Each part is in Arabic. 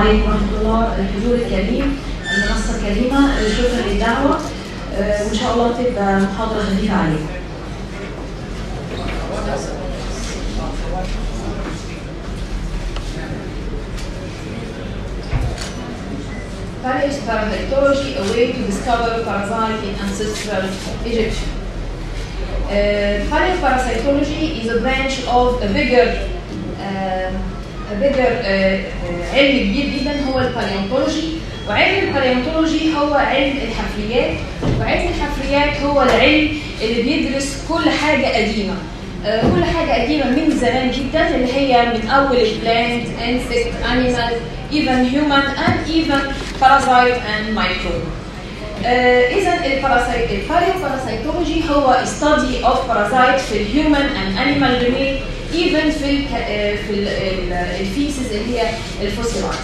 عليكم ورحمة الله الحضور الكريم المنصة الكريمة شكرا للدعوة آه، وإن شاء الله تبقى محاضرة خفيفة عليكم. Parasitology, a way to discover parasite in ancestral Egyptian. Uh, Paleoparasitology is a branch of a bigger uh, a bigger uh, علم كبير جدا هو ال paleontology وعلم ال paleontology هو علم الحفريات. وعلم الحفريات هو العلم اللي بيدرس كل حاجة قديمة. آه، كل حاجة قديمة من زمان جدا اللي هي من أول ال plant animal even human and even parasite and microbe. آه، إذا ال parasite ال paleoparasitology هو study of parasite في ال human and animal domain. Even في ال في ال feces اللي هي ال fossilized.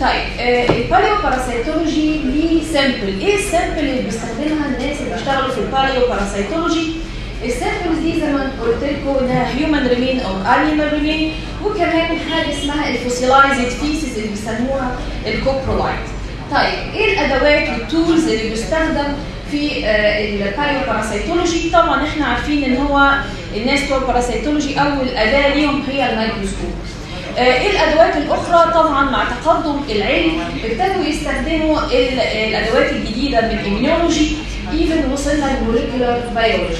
طيب ال paleoparasitology ليه sample، إيه ال sample اللي بيستخدمها الناس اللي بيشتغلوا في ال paleoparasitology؟ ال samples دي زي ما قلت لكم انها human remain أو animal remain وكمان حاجة اسمها ال fossilized feces اللي بيسموها ال coprolite. طيب إيه الأدوات وال tools اللي بيستخدم في ال paleoparasitology طبعا إحنا عارفين إن هو الناس بتوع ال parasitology أول أداة ليهم هي الميكروسكوب. آه، إيه الأدوات الأخرى؟ طبعا مع تقدم العلم ابتدوا يستخدموا ال- الأدوات الجديدة من ال immunology even وصلنا لل molecular biology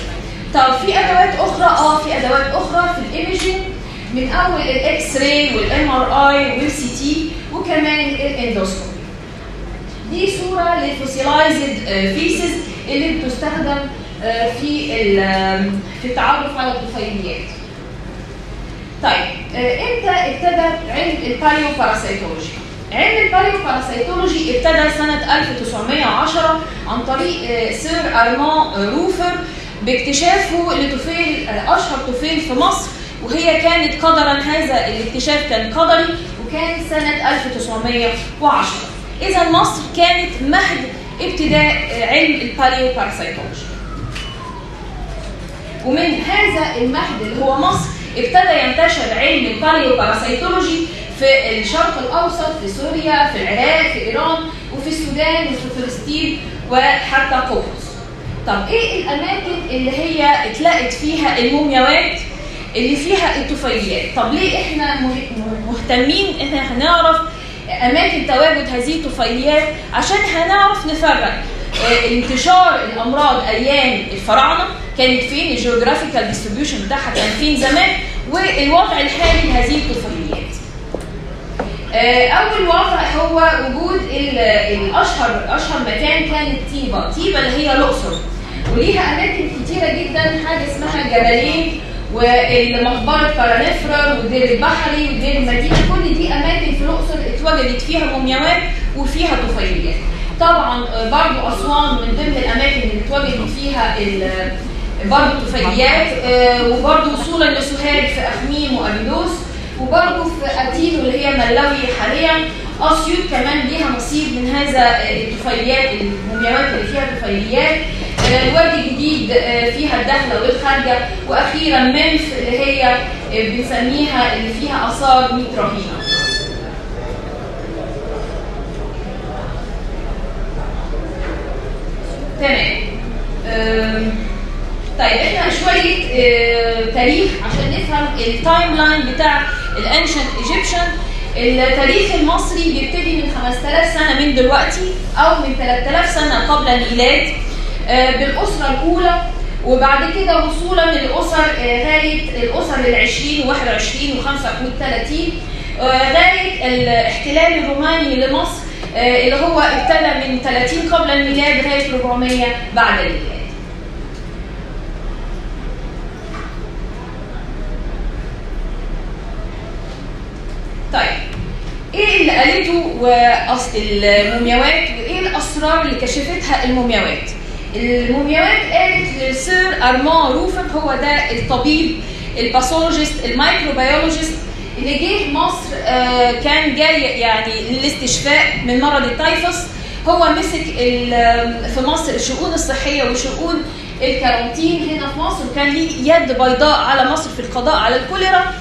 طب في أدوات أخرى؟ آه في أدوات أخرى في ال imaging من أول ال X-ray وال MRI وال CT وكمان ال endoscopy دي صورة لل fossilized feces اللي بتستخدم آه، في في التعرف على الطفيليات. طيب آه، إمتى ابتدى علم ال paleoparasitology؟ علم ال paleoparasitology ابتدى سنة 1910 عن طريق آه، Sir أرمان آه، روفر باكتشافه لطفيل آه، أشهر طفيل في مصر وهي كانت قدرا هذا الاكتشاف كان قدري وكان سنة 1910 إذا مصر كانت مهد ابتداء علم ال paleoparasitology ومن هذا المهد اللي هو مصر ابتدى ينتشر علم ال paleoparasitology في الشرق الأوسط في سوريا في العراق في إيران وفي السودان وفي فلسطين وحتى قبرص. طب إيه الأماكن اللي هي اتلقت فيها المومياوات اللي فيها الطفيليات؟ طب ليه إحنا مه- مهتمين إن إحنا هنعرف أماكن تواجد هذه الطفيليات عشان هنعرف نفرق. آه، انتشار الأمراض أيام الفراعنة كانت فين ال geographical distribution بتاعها كان فين زمان والوضع الحالي لهذه الطفيليات. آه، أول وضع هو وجود ال- الأشهر أشهر مكان كانت طيبه، طيبه اللي هي الأقصر. وليها أماكن كتيرة جدا حاجة اسمها جبلين والمقبره بارانفرر والدير البحري والدير المدينة كل دي أماكن في الأقصر اتوجدت فيها مومياوات وفيها طفيليات. طبعا آه، برضو أسوان من ضمن الأماكن اللي اتوجدت فيها ال- برضو طفيليات آه، وبرضو وصولا لسوهاج في أخميم وأبيدوس وبرضو في اتين واللي هي ملاوي حاليا أسيوط كمان ليها نصيب من هذا آه، الطفيليات المومياوات اللي فيها طفيليات الوادي الجديد آه، فيها الداخله والخارجه وأخيرا منف اللي هي آه، بنسميها اللي فيها آثار 100 رهينه تمام. طيب إحنا شوية آه، تاريخ عشان نفهم ال timeline بتاع ال ancient Egyptian التاريخ المصري بيبتدي من 5000 سنة من دلوقتي أو من 3000 سنة قبل الميلاد. بالأسرة الأولى وبعد كده وصولا للأسر آه، غاية الاسر ال 20 و21 و35 غاية الاحتلال الروماني لمصر آه، اللي هو ابتدى من 30 قبل الميلاد لغايه 400 بعد الميلاد. طيب إيه اللي قالته وأص- المومياوات وإيه الأسرار اللي كشفتها المومياوات؟ المومياوات قالت ل Sir ارمان روفر هو ده الطبيب ال pathologist ال microbiologist اللي جه مصر آه، كان جاي يعني للاستشفاء من مرض التيفوس هو مسك ال- في مصر الشؤون الصحية وشؤون ال quarantine هنا في مصر وكان ليه يد بيضاء على مصر في القضاء على الكوليرا.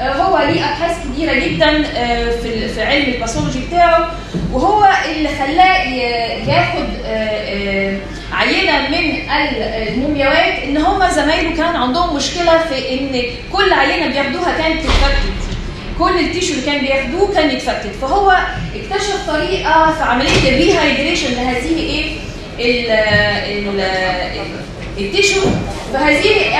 آه، هو ليه أبحاث كبيرة جدا آه، في علم ال pathology بتاعه. وهو اللي خلاه ي- ياخد آه، آه، عينه من المومياوات إن هم زمايله كان عندهم مشكلة في إن كل عينة بياخدوها كانت تتفتت كل ال tissue اللي كان بياخدوه كان يتفتت فهو اكتشف طريقة في عملية ال rehydration لهذه إيه ال ال ال tissue فهذه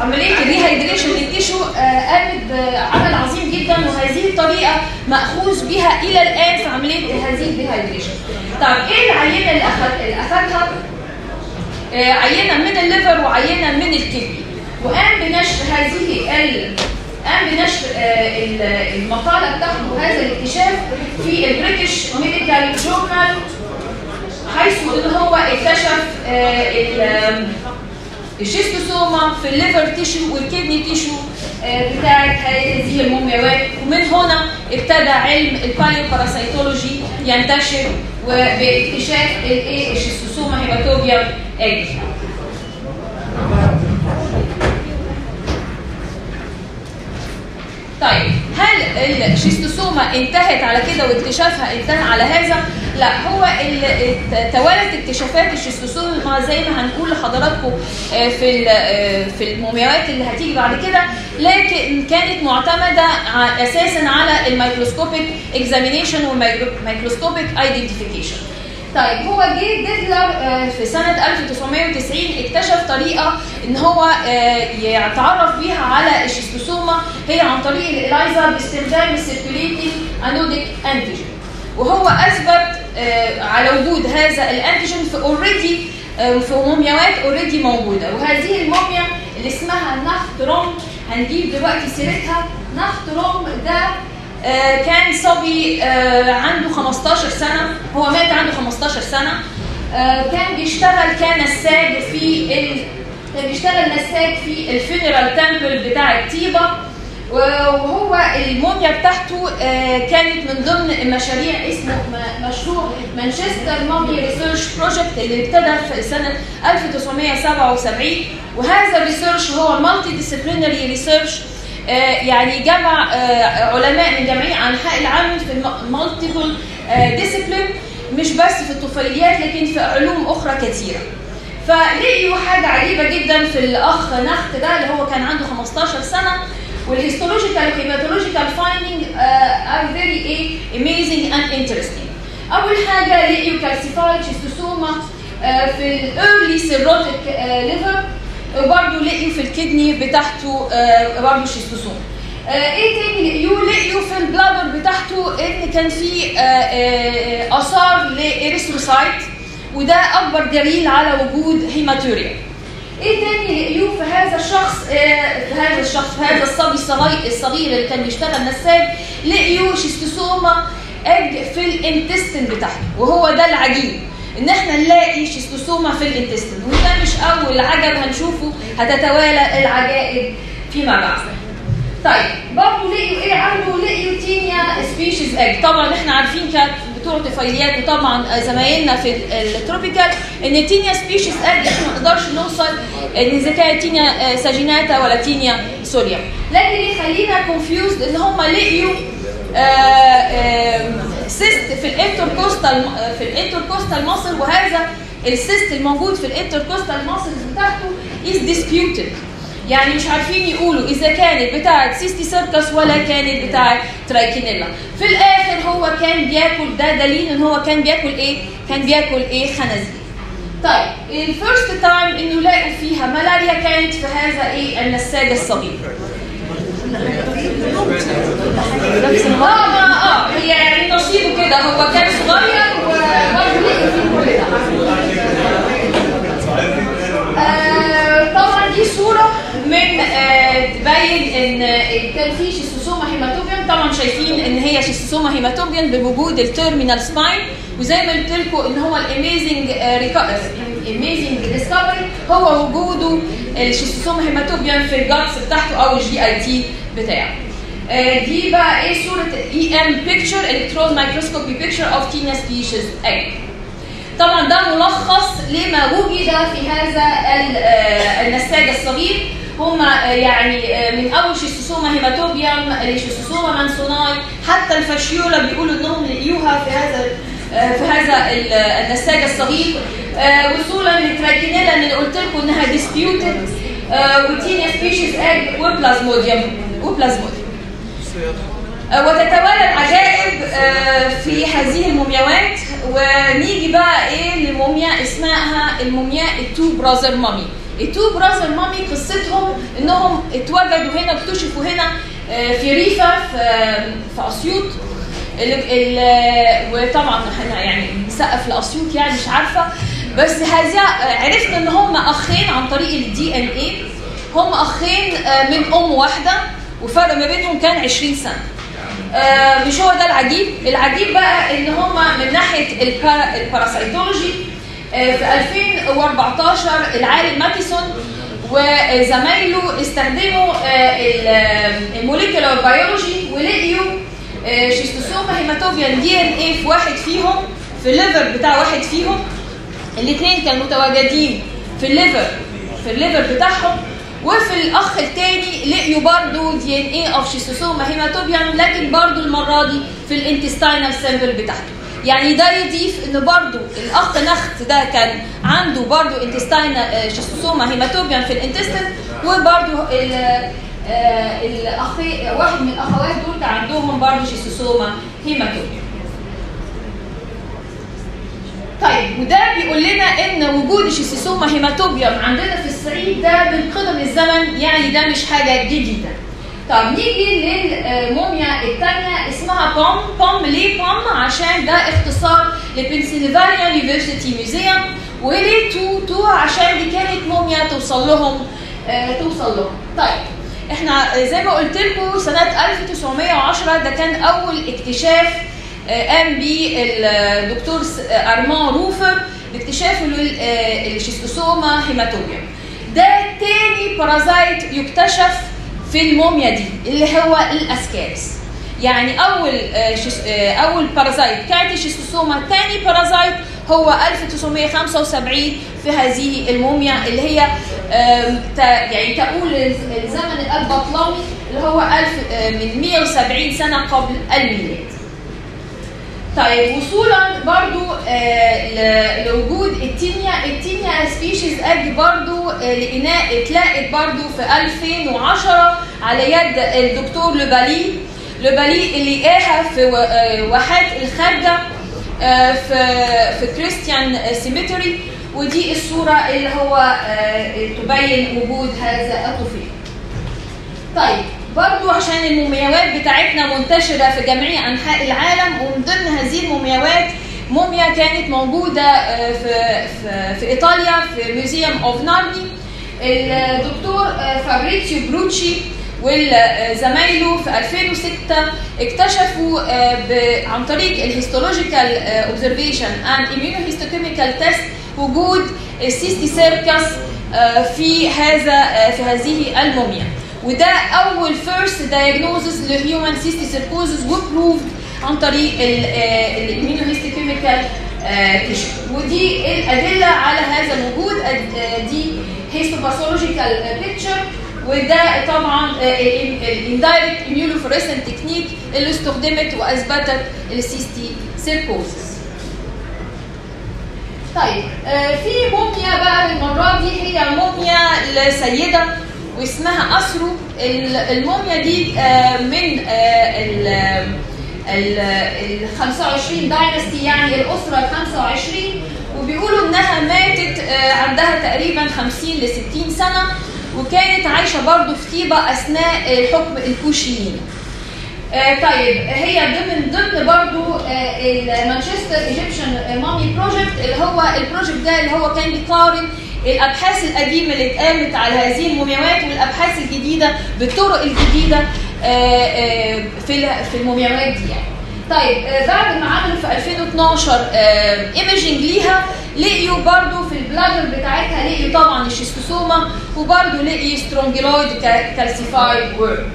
عملية ال rehydration لل tissue آه، قامت بعمل عظيم جدا وهذه الطريقة مأخوذ بها إلى الآن في عملية هذه ال rehydration. طب إيه العينة اللي أخذها؟ آه، عينة من ال liver وعينة من ال kidney وقام بنشر هذه قام بنشر آه، ال- المقالة بتاعته هذا الاكتشاف في ال British Medical Journal حيث إن هو اكتشف آه، ال- ال schistosoma في ال liver tissue وال kidney tissue بتاعت هذه المومياوات. ومن هنا ابتدى علم ال paleoparasitology ينتشر وباكتشاف الايه ال schistosoma haematobium طيب هل ال schistosoma انتهت على كده واكتشافها انتهى على هذا؟ لا هو ال- الت- توالت اكتشافات ال schistosoma زي ما هنقول لحضراتكم آه، في آه، في المومياوات اللي هتيجي بعد كده لكن كانت معتمدة أساسا على ال microscopic examination وال microscopic identification. طيب هو جه Deelder آه، في سنة 1990 اكتشف طريقة إن هو آه، يتعرف بيها على ال schistosoma. هي عن طريق ال ELISA باستخدام ال circulating anodic antigen وهو أثبت آه، على وجود هذا ال antigen في already في مومياوات already موجودة. وهذه الموميا اللي اسمها نخت روم هنجيب دلوقتي سيرتها. نخت روم ده كان صبي آه، عنده 15 سنة. هو مات عنده 15 سنة. آه، كان بيشتغل كنساج في ال... كان بيشتغل نساج في ال funeral temple بتاع الطيبة. وهو الموميا بتاعته آه، كانت من ضمن مشاريع اسمه مشروع مانشستر mummy research project اللي ابتدى في سنة 1977 وهذا ال research هو multidisciplinary research يعني جمع آه، علماء من جميع أنحاء العالم في multiple disciplines مش بس في الطفيليات لكن في علوم أخرى كثيرة. فلقيوا حاجة عجيبة جدا في الأخ نخت ده اللي هو كان عنده 15 سنة وال histological و hematological findings are very إيه amazing and interesting. أول حاجة لقيوا calcified schistosoma في ال early cirrhotic liver وبرضه لقيوا في ال kidney بتاعته برضه schistosome إيه تاني لقيوه لقيوا في ال bladder بتاعته ان كان في اثار ل erythrocytes وده اكبر دليل على وجود hematuria إيه تاني لقيوه في هذا الشخص في هذا الشخص في هذا الصبي الصغير الصغير اللي كان بيشتغل نساج لقيوه schistosoma في ال intestine بتاعته وهو ده العجيب إن إحنا نلاقي schistosoma في ال intestine. وده مش أول عجب هنشوفه هتتوالى العجائب فيما بعد. طيب برضه لقيوا إيه؟ عنده لقيوا taenia species egg طبعا إحنا عارفين كانت بتوع طفيليات وطبعا زمايلنا في ال- ال tropical إن taenia species egg إحنا ما نقدرش نوصل إن إذا كانت taenia آه، saginata ولا taenia solium لكن يخلينا confused إن هم لقيوا cyst في ال intercostal في ال intercostal muscle وهذا ال cyst الموجود في ال intercostal muscle بتاعته is disputed يعني مش عارفين يقولوا إذا كانت بتاعة cysticercus ولا كانت بتاعة trichinella. في الآخر هو كان بياكل ده دليل إن هو كان بياكل إيه؟ كان بياكل إيه؟ خنازير. طيب ال first time إنه لقوا فيها ملاريا كانت في هذا إيه؟ النساج الصغير آه آه هي يعني نصيبه كده هو كان صغير وبرضه فيه كل ده آه، طبعا دي صورة من آه، تبين إن كان في schistosoma haematobium طبعا شايفين إن هي schistosoma haematobium بوجود ال terminal spine وزي ما قلت لكم إن هو ال amazing amazing discovery هو وجوده ال schistosoma haematobium في ال guts بتاعته أو ال GIT بتاعه. آه، دي بقى إيه صورة EM picture electron microscopy picture of taenia species egg طبعا ده ملخص لما وجد في هذا آه، النساج الصغير. هم يعني من أول schistosoma haematobium ل schistosoma mansoni. حتى ال fasciola بيقولوا إنهم لقيوها في هذا في هذا النساج الصغير. وصولا اللي قلت لكم إنها disputed و taenia species egg و plasmodium و plasmodium وتتوالى العجائب في هذه المومياوات. ونيجي بقى إيه لموميا اسمها المومياء ال two brother mummy. ال two brother mummy قصتهم إنهم اتوجدوا هنا اكتشفوا هنا في ريفة في أسيوط. وطبعا إحنا يعني نسقف لاسيوط يعني مش عارفة. بس هذا عرفنا إن هم أخين عن طريق ال DNA هم أخين من أم واحدة وفرق ما بينهم كان 20 سنة. آه مش هو ده العجيب؟ العجيب بقى إن هم من ناحية ال parasitology آه في 2014 العالم ماتيسون وزمايله استخدموا آه ال molecular biology ولقيوا schistosoma haematobium DNA في واحد فيهم في ال liver بتاع واحد فيهم. الاثنين كانوا متواجدين في ال liver في ال liver بتاعهم وفي الأخ الثاني لقيوا برضو DNA of schistosoma haematobium لكن برضو المرة دي في ال intestinal sample بتاعته. يعني ده يضيف إن برضو الأخ نخت ده كان عنده برضو intestinal Schistosoma haematobium في ال intestine وبرضو الاخي واحد من الأخوات دول كان عندهم برضو Schistosoma haematobium طيب وده بيقول لنا إن وجود ال Schistosoma haematobium عندنا في الصعيد ده من قدم الزمن يعني ده مش حاجة جديدة. طب نيجي للموميا الثانية اسمها PUM، PUM ليه PUM؟ عشان ده اختصار ل Pennsylvania University Museum وليه two two عشان دي كانت موميا توصل لهم آه توصل لهم. طيب إحنا زي ما قلت لكم سنة 1910 ده كان أول اكتشاف قام به الدكتور ارمان روفر باكتشافه لل Schistosoma haematobium ده تاني parasite يكتشف في الموميا دي اللي هو الأسكارس. يعني أول أول parasite كانت ال Schistosoma تاني parasite هو 1975 في هذه الموميا اللي هي يعني تقول الزمن البطلمي اللي هو 1000 من 170 سنة قبل الميلاد. طيب وصولا برضو آه لوجود ال Taenia ال Taenia species egg برضو آه لقيناه اتلاقت برضو في 2010 على يد الدكتور لوبالي لوبالي اللي لقاها في واحات الخارجة آه في في Christian cemetery ودي الصورة اللي هو تبين وجود هذا الطفيل. طيب برضو عشان المومياوات بتاعتنا منتشرة في جميع أنحاء العالم ومن ضمن هذه المومياوات موميا كانت موجودة في, في, في إيطاليا في museum of نارني الدكتور فابريتزيو بروتشي وزمايله في 2006 اكتشفوا عن طريق ال histological observation and immunohistochemical test وجود ال cysticercus في هذا في هذه الموميا. وده أول first diagnosis ل human cysticercosis و proved عن طريق ال immunohistochemical tissue ودي الأدلة على هذا الوجود. دي histopathological picture وده طبعا ال indirect immunofluorescent technique اللي استخدمت وأثبتت ال cysticercosis طيب في موميا بقى المرة دي. هي موميا لسيدة واسمها أسرو الموميا دي من ال 25 dynasty يعني الأسرة ال 25 وبيقولوا إنها ماتت عندها تقريبا 50 ل 60 سنة وكانت عايشة برضو في طيبة أثناء حكم الكوشيين. طيب هي ضمن ضمن برضو ال Manchester Egyptian Mummy Project اللي هو ال project ده اللي هو كان بيقارن الابحاث القديمة اللي اتقامت على هذه المومياوات والابحاث الجديدة بالطرق الجديدة في في المومياوات دي يعني. طيب بعد ما عملوا في 2012 imaging ليها لقيوا برضو في ال bladder بتاعتها لقيوا طبعا ال Schistosoma وبرضو لقي Strongyloides calcified worm آه،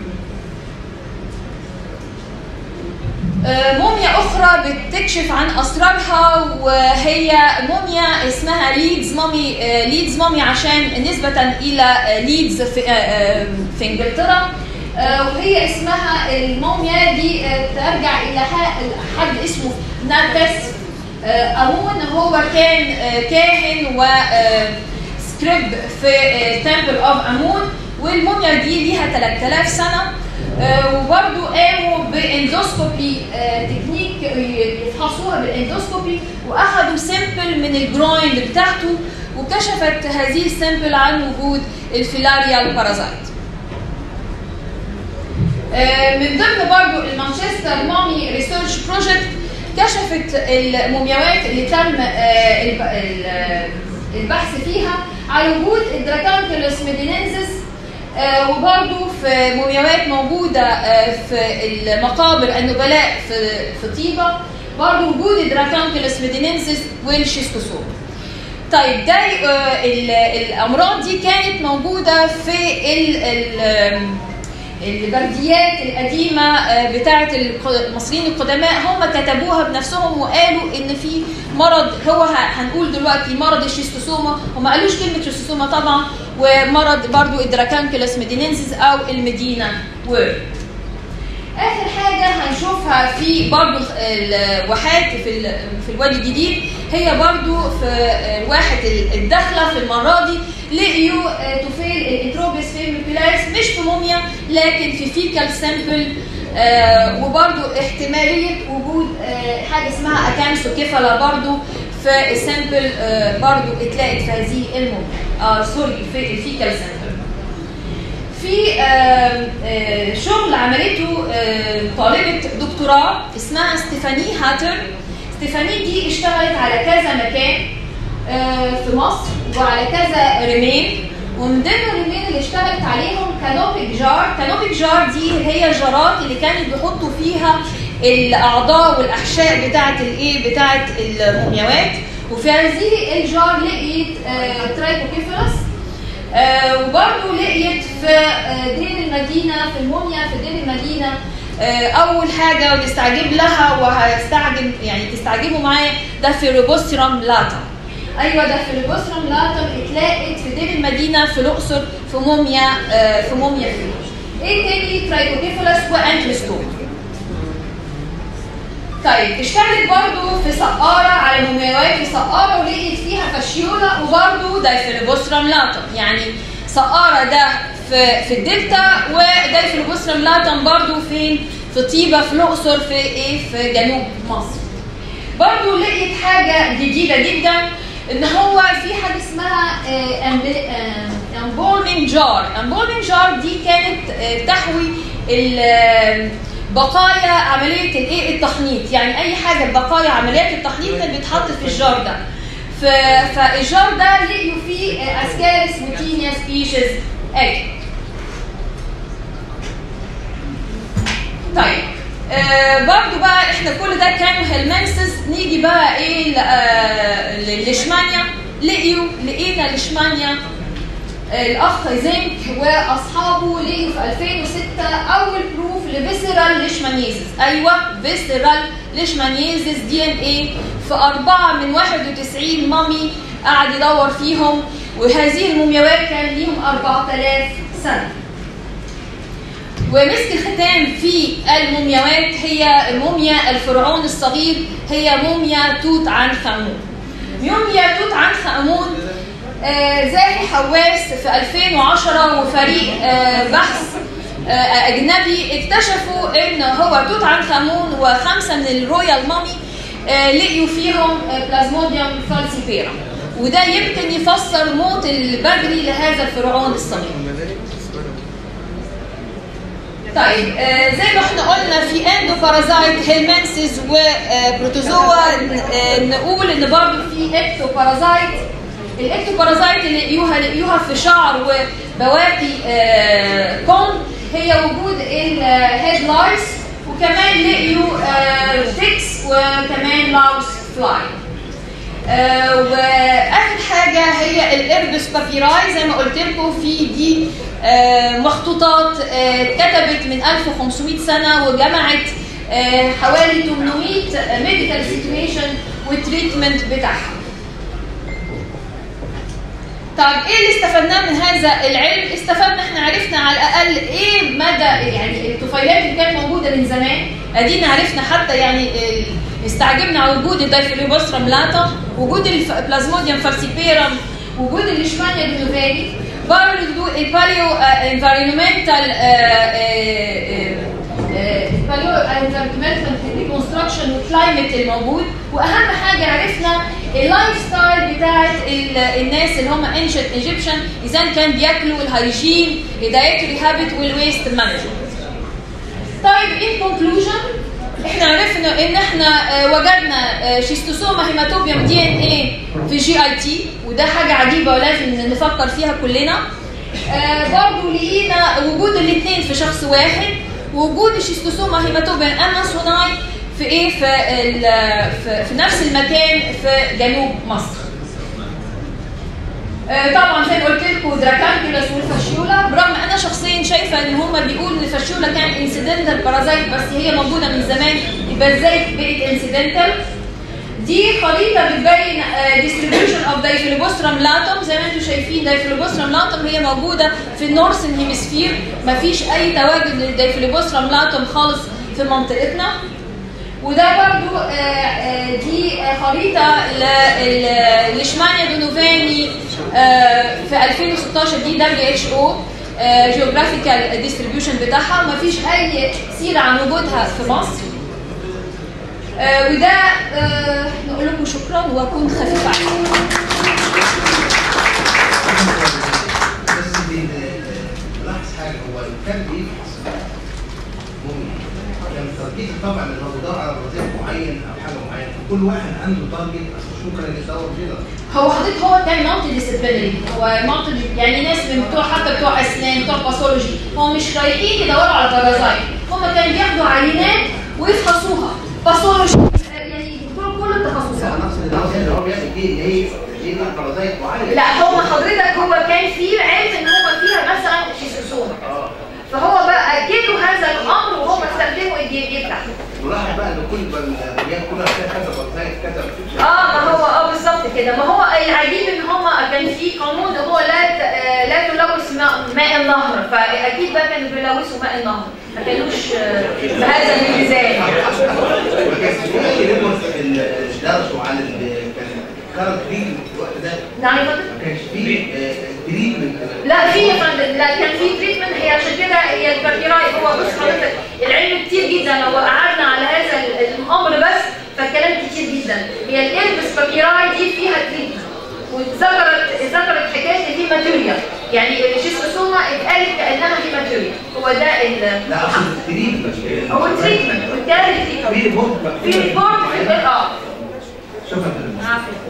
موميا أخرى بتكشف عن أسرارها وهي موميا اسمها Leeds Mummy آه، Leeds Mummy عشان نسبة إلى آه، ليدز في, آه، آه، في إنجلترا. آه، وهي اسمها الموميا دي آه، ترجع إلى ح- حد اسمه ناتس آه، أمون هو كان آه، كاهن و آه، في temple of أمون والموميا دي ليها 3000 سنة. وبرضو قاموا ب endoscopy technique يفحصوها بال endoscopy واخدوا sample من ال groin بتاعته وكشفت هذه ال sample عن وجود ال filarial parasite من ضمن برضو ال Manchester Mummy Research Project كشفت المومياوات اللي تم الب- ال- البحث فيها على وجود ال Dracunculus medinensis آه، وبرضو في مومياوات موجودة آه، في المقابر النبلاء في في طيبة برضو وجود ال Dracunculus medinensis وال Schistosome طيب ده آه، ال- الأمراض دي كانت موجودة في ال البرديات القديمة آه، بتاعة الق- المصريين القدماء هم كتبوها بنفسهم وقالوا إن في مرض هو هنقول دلوقتي مرض ال Schistosoma. وما قالوش كلمة Schistosoma طبعا ومرض برضو ال Dracunculus medinensis أو المدينة وورد آخر حاجة هنشوفها في برضو الواحات في في الوادي الجديد. هي برضو في آه، واحة الداخله في المرة دي لقيوا آه، طفيل ال Enterobius vermicularis مش في موميا لكن في fecal sample آه، وبرضو احتمالية وجود آه، حاجة اسمها Acanthocephala برضو. في ال sample آه، برضو اتلاقت في هذه الموميا آه sorry في ال fecal sample في آم، آه، شغل عملته آه، طالبة دكتوراه اسمها ستيفاني هاتر. ستيفاني دي اشتغلت على كذا مكان آه، في مصر وعلى كذا remain ومن ضمن ال remain اللي اشتغلت عليهم canopic jar canopic jar دي هي ال jar ات اللي كانت بيحطوا فيها الأعضاء والاحشاء بتاعه الإيه بتاعه المومياوات. وفي هذه ال jar لقيت آه، Trichocephalus آه، وبرضه لقيت في آه، دير المدينة في الموميا في دير المدينة آه، أول حاجة بيستعجب لها وهستعجب يعني تستعجبوا معايا Diphyllobothrium latum أيوة Diphyllobothrium latum اتلاقت في دير المدينة في الأقصر في موميا آه، في موميا. فيه إيه تاني؟ Trichocephalus و Ancylostoma طيب اشتغلت برضو في سقارة على مومياوات في سقارة ولقيت فيها Fasciola وبرضو Diphyllobothrium latum يعني سقارة ده في في الدلتا و Diphyllobothrium latum برضو فين؟ في طيبة في الأقصر في إيه؟ في جنوب مصر. برضو لقيت حاجة جديدة جدا إن هو في حاجة اسمها embalming jar. embalming jar دي كانت آه، تحوي آه، بقايا عملية الايه التحنيط. يعني أي حاجة بقايا عمليات التحنيط كانت بتتحط في الجار ده. فالجار ده لقيوا فيه آه، اسكارس موتينيا سبيشيز أجي طيب. آه برضو بقى إحنا كل ده كانوا هيلمنسز نيجي بقى إيه ل- آه، لليشمانيا لقيوا لقينا ليشمانيا آه، الأخ زينك وأصحابه لقيوا في 2006 أول proof ل visceral leishmaniasis أيوه visceral leishmaniasis DNA في أربعة من 91 mummy قعد يدور فيهم وهذه المومياوات كان ليهم 4000 سنة. ومسك الختام في المومياوات هي موميا الفرعون الصغير هي موميا توت عنخ آمون. موميا توت عنخ آمون آه، زاهي حواس في 2010 وفريق آه، بحث آه، أجنبي اكتشفوا إن هو توت عنخ آمون وخمسة من ال royal mummy لقيوا فيهم Plasmodium falciparum وده يمكن يفسر موت البدري لهذا الفرعون الصغير. طيب آه زي ما إحنا قلنا في endo parasite helminths و protozoa آه نقول إن برضه في ecto parasite ال ecto parasite اللي لقيوها لقيوها في شعر وبواقي آه كون هي وجود ال head lice وكمان لقيوا آه ticks وكمان louse fly آه وآخر حاجة هي ال Ebers papyri زي ما قلت لكم في دي آه مخطوطات آه اتكتبت من 1500 سنة وجمعت آه، حوالي 800 medical situation وال treatment بتاعها. طب إيه اللي استفدناه من هذا العلم؟ استفدنا إحنا عرفنا على الأقل إيه مدى يعني الطفيلات اللي كانت موجودة من زمان، أدينا عرفنا حتى يعني استعجبنا على وجود ال Diphyllobothrium latum، وجود ال Plasmodium falciparum، وجود ال Leishmania donovani، برضه ال paleo environmental ال paleo environmental reconstruction وال climate الموجود وأهم حاجة عرفنا ال life style بتاعت ال- الناس اللي هم ancient Egyptian إذا كان بياكلوا ال hygiene ال dietary habit وال waste management طيب in conclusion إحنا عرفنا إن إحنا آه، وجدنا آه، Schistosoma haematobium DNA في GIT وده حاجة عجيبة ولازم نفكر فيها كلنا. آه، برضو لقينا وجود الاثنين في شخص واحد وجود ال Schistosoma haematobium and mansoni في إيه؟ في, في, في نفس المكان في جنوب مصر. آه، طبعا زي ما قلت لكم Dracunculus وال Fasciola برغم أنا شخصيا شايفة إن هم بيقولوا إن ال Fasciola كان incidental parasite بس هي موجودة من زمان يبقى إزاي بقت incidental دي خريطة بتبين distribution of Diphyllobothrium latum زي ما أنتم شايفين Diphyllobothrium latum هي موجودة في ال northern hemisphere مفيش أي تواجد لل Diphyllobothrium latum خالص في منطقتنا. وده برضو آه، آه، دي خريطة ل- Leishmania donovani آه، في 2016 دي WHO geographical distribution بتاعها. ومفيش أي سيرة عن وجودها في مصر. وده نقول لكم شكرا وأكون خفيفة عليكم. بس دي لاحظ حاجة. هو كان بيفحص كان تركيز طبعا ان هو بيدور على وظيفه معين أو حاجة معينه كل واحد عنده target ممكن يدور كده هو حضرتك هو كان multi disciplinary هو multi يعني ناس من بتوع حتى بتوع اسنان بتوع pathology هم مش رايحين يدوروا على parasite هم كانوا بياخدوا عينات ويفحصوها باثولوجي يعني كل كل التخصصات اللي هو اللي لا هو حضرتك هو كان في علم ان هو فيها مثلا شيزوسوما آه فهو بقى اكدوا هذا الامر وهم استخدموا الجي بتاعهم ولاحظ بقى ان كل الرجال كلها فيها كذا بارازايت كذا آه ما هو آه بالظبط كده ما هو العجيب ان هم كان في قانون هو لا آه، لا تلوث ماء, ماء النهر فاكيد بقى كانوا بيلوثوا ماء النهر ما كانوش آه، بهذا الميزان درسوا عن في الوقت ده. نعم يا فندم؟ ما كانش فيه تريتمنت لا في يا فندم لا كان في تريتمنت هي عشان كده هي البكتيراي هو بص حضرتك العلم كتير جدا لو قعدنا على هذا ال- الأمر بس فالكلام كتير جدا. هي الالبس بكتيراي دي فيها تريتمنت وذكرت ذكرت حكاية الهيماتوريا يعني الشيستوسوما اتقالت كأنها هيماتوريا هو ده ال لا أقصد التريتمنت. هو التريتمنت. والتالت في ريبورت. في ريبورت في آه. شكرا. عافية